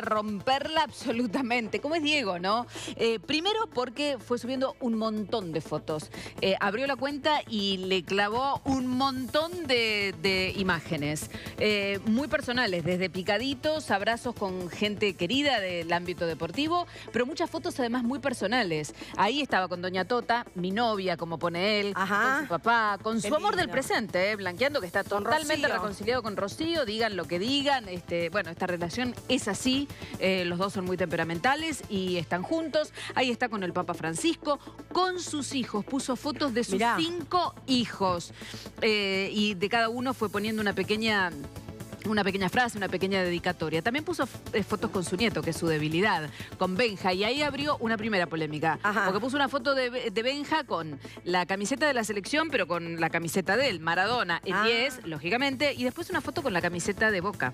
romperla absolutamente, como es Diego, ¿no? Eh, primero porque fue subiendo un montón de fotos. Eh, abrió la cuenta y le clavó un montón de, de imágenes, eh, muy personales, desde picaditos, abrazos con gente querida del ámbito deportivo, pero muchas fotos además muy personales. Ahí estaba con Doña Tota, mi novia, como pone él, Ajá. con su papá, con Qué su amor del presente, eh, blanqueando que está totalmente Rocío. reconciliado con Rocío, digan lo que digan, este, bueno, esta relación es así, eh, los dos son muy temperamentales y están juntos, ahí está con el Papa Francisco, con sus hijos, puso fotos de sus Mirá. cinco hijos. Eh, y de cada uno fue poniendo una pequeña... Una pequeña frase, una pequeña dedicatoria. También puso eh, fotos con su nieto, que es su debilidad, con Benja. Y ahí abrió una primera polémica. Ajá. Porque puso una foto de, de Benja con la camiseta de la selección, pero con la camiseta de él, Maradona, el Ah. 10, lógicamente. Y después una foto con la camiseta de Boca.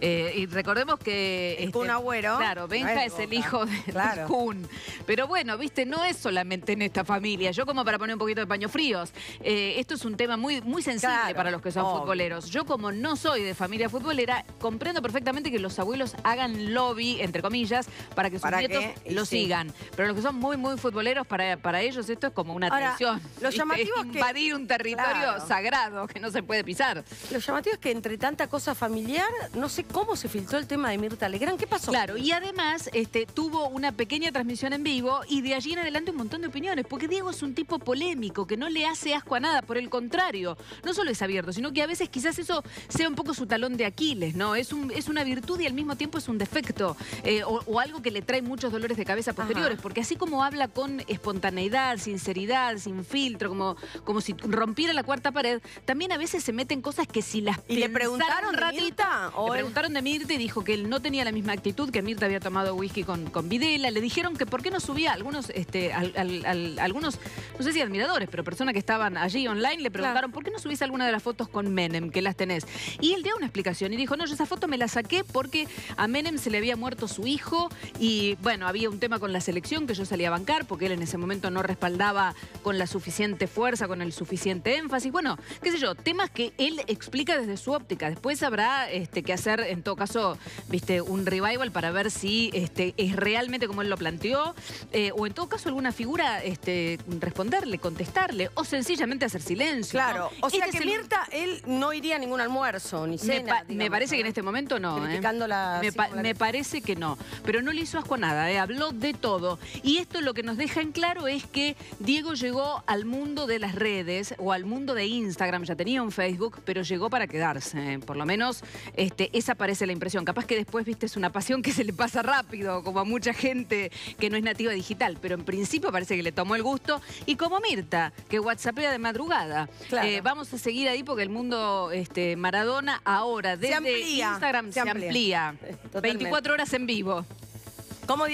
Eh, y recordemos que... El Kun Agüero. Claro, Benja No es, es el hijo de, Claro. Kun. Pero bueno, viste, no es solamente en esta familia. Yo como para poner un poquito de paños fríos. eh, esto es un tema muy, muy sensible Claro, para los que son obvio. futboleros. Yo como no soy de familia futbolera, comprendo perfectamente que los abuelos hagan lobby, entre comillas, para que sus Para nietos lo sí. sigan. Pero los que son muy, muy futboleros, para, para ellos esto es como una Ahora, traición. lo llamativo Es es que- invadir un territorio Claro. sagrado que no se puede pisar. Lo llamativo es que entre tanta cosa familiar, no sé cómo se filtró el tema de Mirta Legrand. ¿Qué pasó? Claro, y además este, tuvo una pequeña transmisión en vivo y de allí en adelante un montón de opiniones, porque Diego es un tipo polémico, que no le hace asco a nada, por el contrario, no solo es abierto, sino que a veces quizás eso sea un poco su talón de Aquiles, ¿no? Es, un, es una virtud y al mismo tiempo es un defecto, eh, o, o algo que le trae muchos dolores de cabeza posteriores, Ajá. porque así como habla con espontaneidad, sinceridad, sin filtro, como, como si rompiera la cuarta pared, también a veces se meten cosas que si las ¿Y le preguntaron de Mirta? ¿O le preguntaron de Mirta y dijo que él no tenía la misma actitud, que Mirta había tomado whisky con, con Videla. Le dijeron que por qué no subía algunos, este, al- al- al- algunos, no sé si admiradores, pero personas que estaban allí online le preguntaron por qué no subís alguna de las fotos con Menem, que las tenés. Y él dio una explicación y dijo, no, yo esa foto me la saqué porque a Menem se le había muerto su hijo y bueno, había un tema con la selección que yo salía a bancar porque él en ese momento no respaldaba con la suficiente fuerza, con el suficiente énfasis. Bueno, qué sé yo, temas que él explica desde su óptica. Después habrá este, que hacer, en todo caso, viste, un revival para ver si este, es realmente como él lo planteó, eh, o en todo caso alguna figura este, responderle, contestarle, o sencillamente hacer silencio. Claro, ¿no? o sea Este que el- Mirta, él no iría a ningún almuerzo, ni cena. Pa- me parece que en este momento no. ¿eh? Me, pa- la parece que no. Pero no le hizo asco a nada, ¿eh? habló de todo. Y esto lo que nos deja en claro es que Diego llegó al mundo de las redes o al mundo de Instagram. Ya tenía un Facebook, pero llegó para quedarse. ¿eh? Por lo menos este, esa parece la impresión. Capaz que después, viste, es una pasión que se le pasa rápido, como a mucha gente que no es nativa digital. Pero en principio parece que le tomó el gusto. Y como Mirta, que whatsappea de madrugada. Claro. Vamos a seguir ahí porque el mundo este, Maradona ahora desde amplía, Instagram se amplía. amplía. Totalmente. 24 horas en vivo. ¿Cómo